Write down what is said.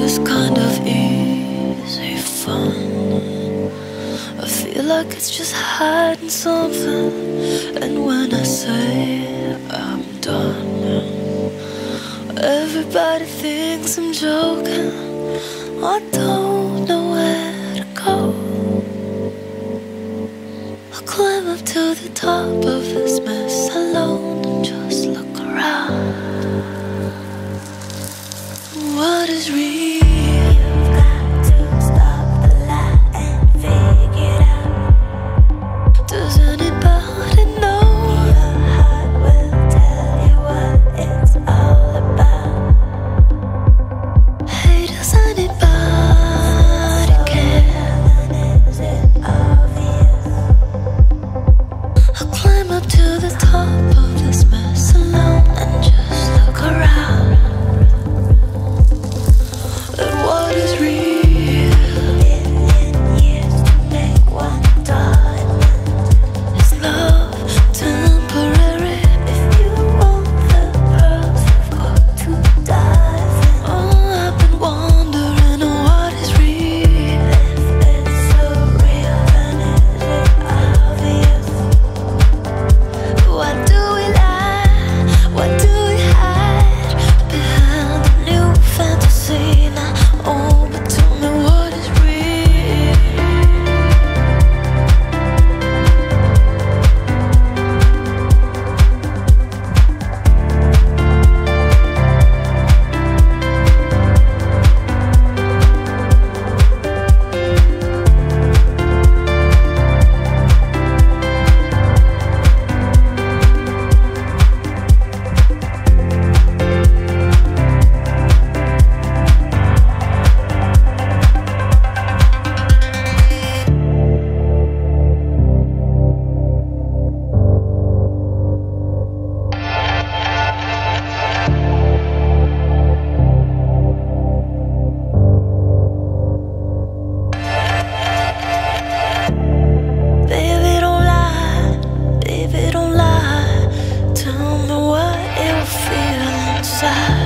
This kind of easy fun. I feel like it's just hiding something. And when I say I'm done, everybody thinks I'm joking. I don't know where to go. I'll climb up to the top of this mess alone around. What is real? 家